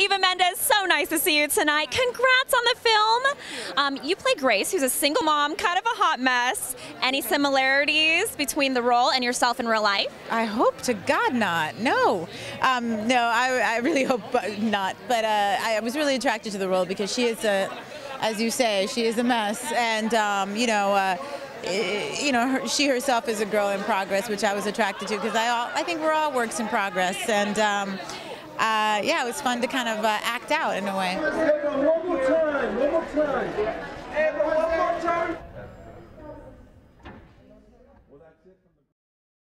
Eva Mendes, so nice to see you tonight. Congrats on the film. Um, you play Grace, who's a single mom, kind of a hot mess. Any similarities between the role and yourself in real life? I hope to God not. No, um, no, I, I, really hope not. But uh, I was really attracted to the role because she is a, as you say, she is a mess, and um, you know. Uh, you know, her, she herself is a girl in progress, which I was attracted to because I, I think we're all works in progress, and um, uh, yeah, it was fun to kind of uh, act out in a way. One more time, one more time. One more time.